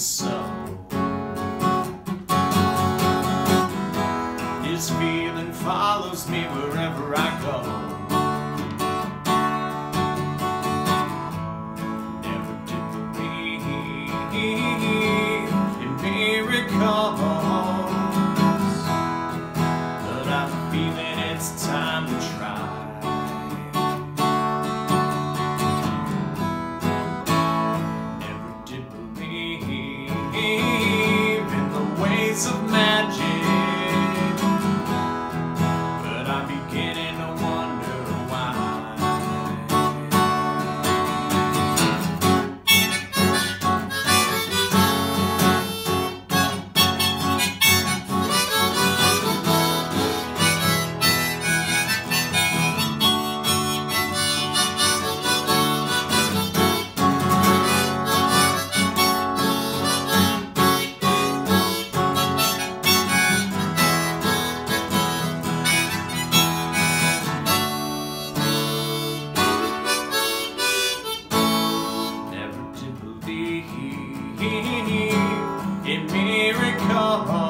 so. This feeling follows me wherever I go. of man. miracle.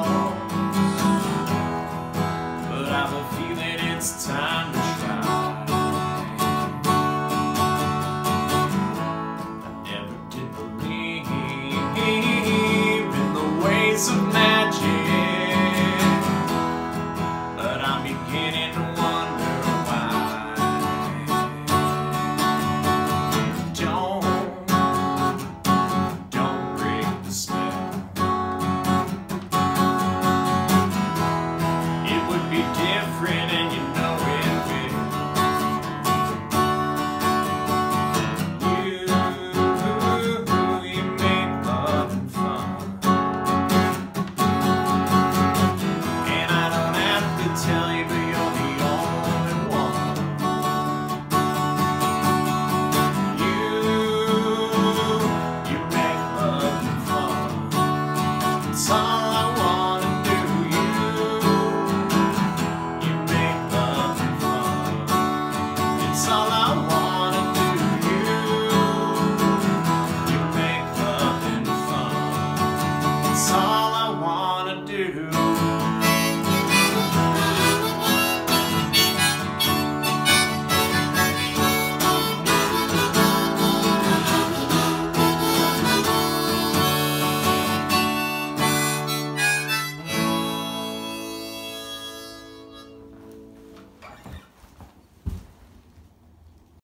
song.